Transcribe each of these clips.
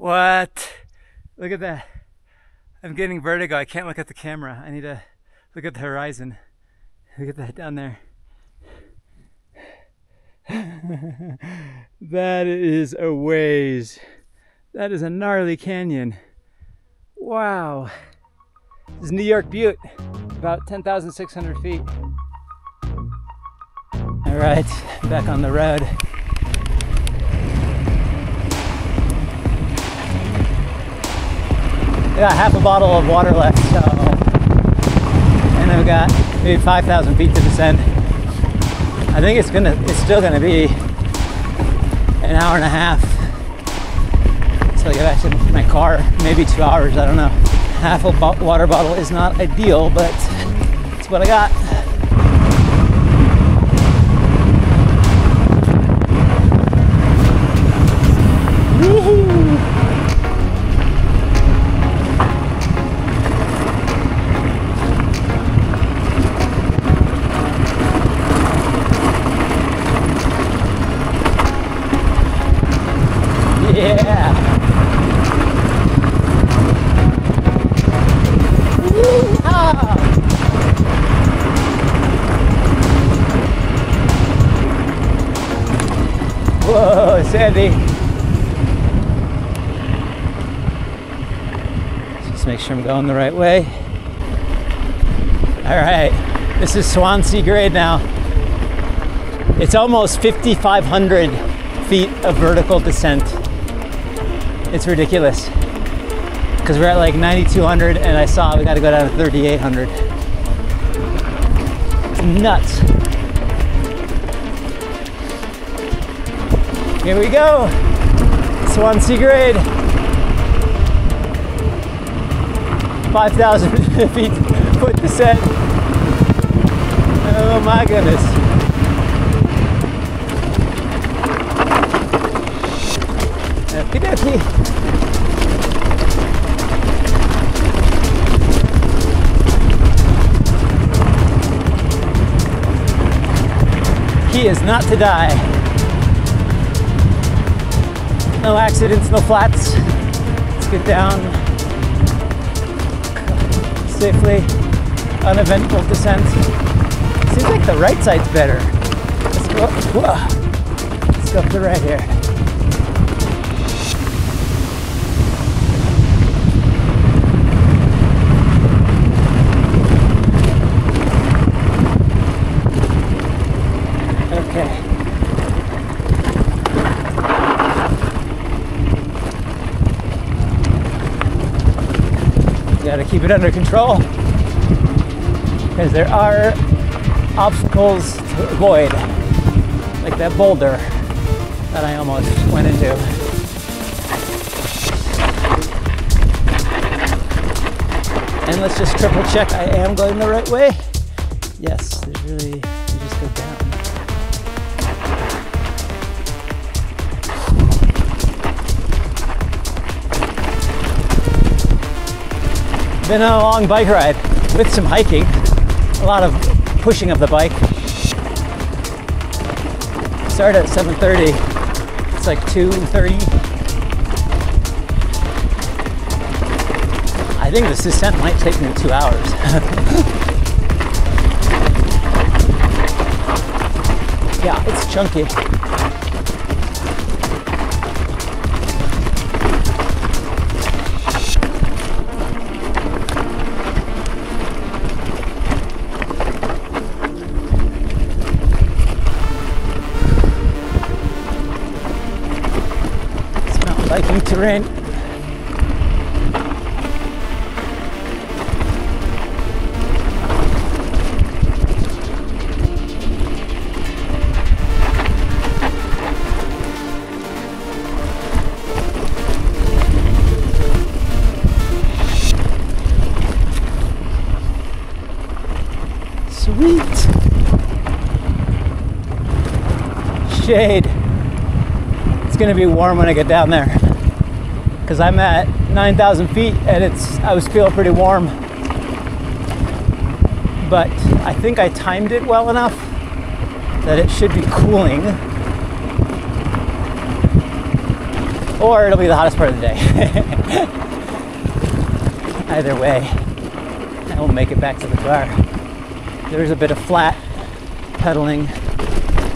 What? Look at that. I'm getting vertigo. I can't look at the camera. I need to look at the horizon. Look at that down there. that is a ways. That is a gnarly canyon. Wow. This is New York Butte, about 10,600 feet. All right, back on the road. Got half a bottle of water left, so and I've got maybe 5,000 feet to descend. I think it's gonna, it's still gonna be an hour and a half until I get back to my car. Maybe two hours. I don't know. Half a bo- water bottle is not ideal, but it's what I got. Woo-hoo. Whoa, Sandy. Just make sure I'm going the right way. All right, this is Swansea grade now. It's almost 5,500 feet of vertical descent. It's ridiculous. Because we're at like 9,200 and I saw we got to go down to 3,800. It's nuts. Here we go. Swansea grade. 5,000 feet foot descent. Oh my goodness. Okie dokie. He is not to die. No accidents, no flats. Let's get down safely. Uneventful descent. Seems like the right side's better. Let's go. Whoa. Let's go up the right here. Okay. You gotta keep it under control because there are obstacles to avoid, like that boulder that I almost went into. And let's just triple check I am going the right way. Yes, there's really, Been on a long bike ride with some hiking, a lot of pushing of the bike. Started at 7:30. It's like 2:30. I think this descent might take me two hours. yeah, it's chunky. Biking terrain. Sweet. Shade. It's gonna be warm when I get down there. Cause I'm at 9,000 feet and it's, I was feeling pretty warm. But I think I timed it well enough that it should be cooling. or it'll be the hottest part of the day. Either way, I will make it back to the car. There's a bit of flat pedaling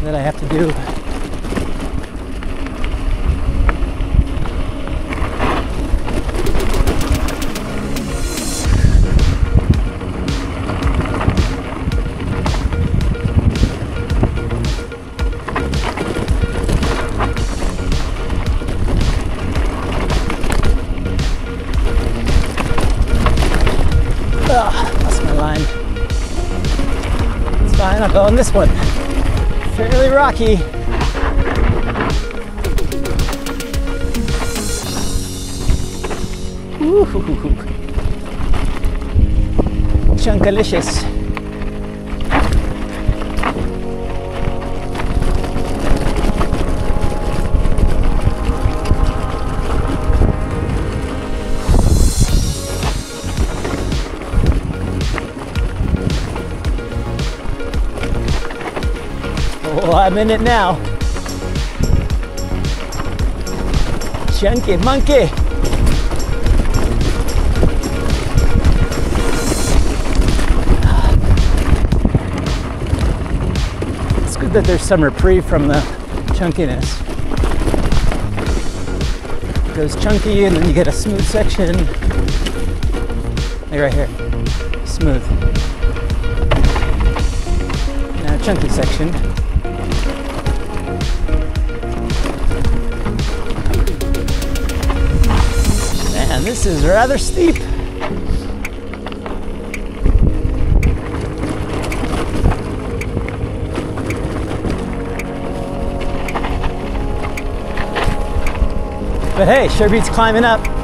that I have to do. Fairly rocky. Ooh, Chunkalicious. I'm in it now. Chunky monkey. It's good that there's some reprieve from the chunkiness. It goes chunky and then you get a smooth section. Like right here. Smooth. Now chunky section. This is rather steep. But hey, sure beats climbing up.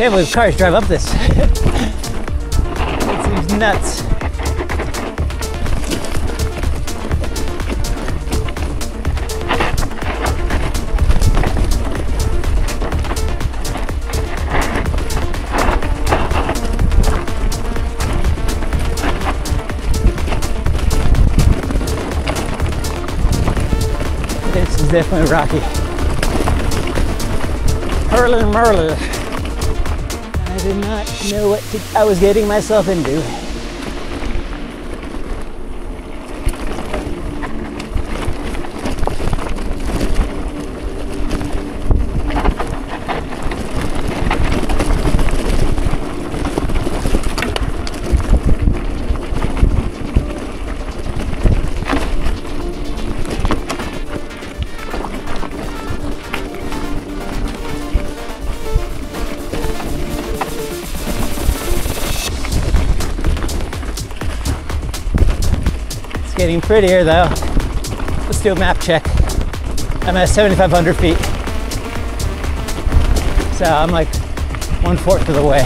Can't believe cars drive up this. it seems nuts. This is definitely rocky. Hurling Merlin. I did not know what to, I was getting myself into. Getting prettier though. Let's do a map check. I'm at 7,500 feet. So I'm like one fourth of the way.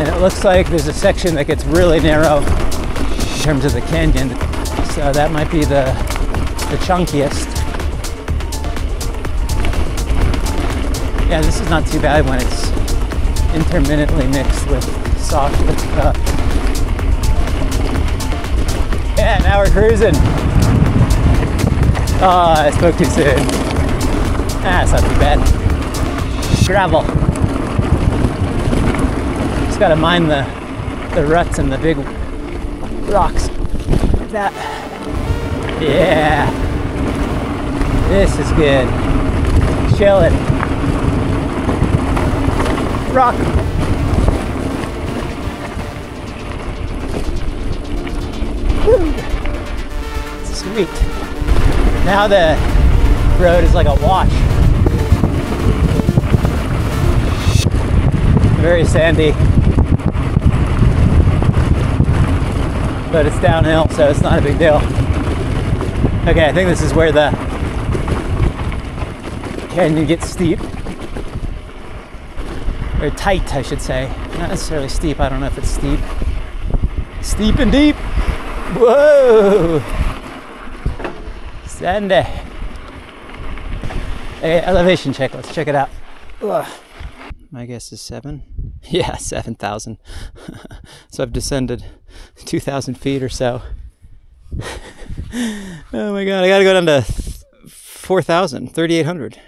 And it looks like there's a section that gets really narrow in terms of the canyon. So that might be the, the chunkiest. Yeah, this is not too bad when it's intermittently mixed with soft with cut. Yeah, now we're cruising. Oh, I spoke too soon. Ah, it's not too bad. Gravel. Just gotta mind the the ruts and the big rocks like that. Yeah. This is good. Chilling. Rock. Sweet. Now the road is like a wash. Very sandy. But it's downhill, so it's not a big deal. Okay, I think this is where the canyon gets steep. Or tight, I should say. Not necessarily steep, I don't know if it's steep. Steep and deep. Whoa! Sandy. Okay, elevation check. Let's check it out. Ugh. My guess is seven. Yeah, 7,000. so I've descended 2,000 feet or so. oh my god, I gotta go down to 4,000, 3,800.